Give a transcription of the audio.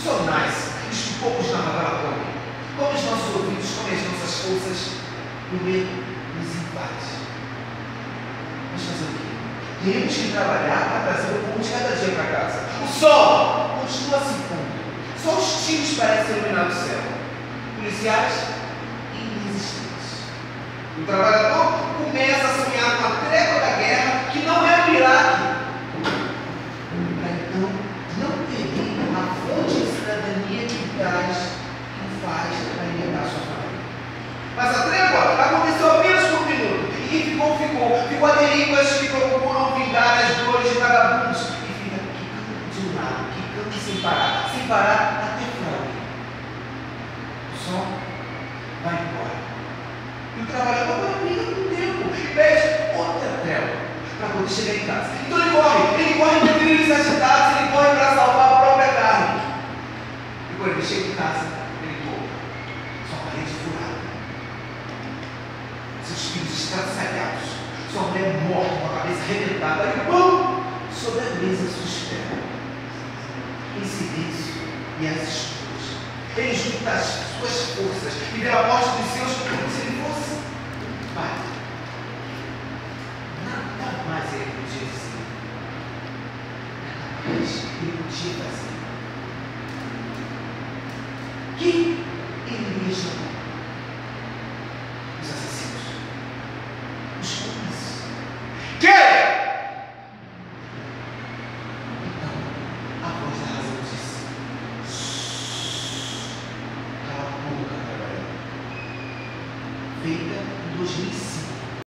funcionais, os poucos na vagabunda. Como os nossos ouvidos, como as nossas forças, no medo nos invade. Mas fazer o quê? Temos que trabalhar para trazer o pão de cada dia para casa. O sol continua se pondo. Só os tiros parecem iluminar o céu. Policiais inexistentes. O trabalhador começa a sonhar com a trégua da guerra, que não é o Iraque, para então não perder a fonte de cidadania que traz, que faz para alimentar sua família. Mas a trégua aconteceu apenas por um minuto. E quem Ficou a derivas que procuram vingar as dores de vagabundos. E fica quicando de um lado, quicando sem parar, sem parar até fraude. O sol vai embora. E o trabalhador vai briga com o tempo e pede outra trégua para poder chegar em casa. Então ele corre, ele corre de trilhos agitados, ele corre para salvar a própria carne. E quando ele chega em casa, ele compra sua parede furada, seus filhos estraçalhados, mulher morta com a cabeça arrebentada, e pão sobre a mesa suspira. Em silêncio e as escuras. Ele junta as suas forças e vê a morte dos seus como se ele fosse pai. Nada mais ele podia dizer. Nada mais ele podia fazer. Quem ele ia? feita em 2005.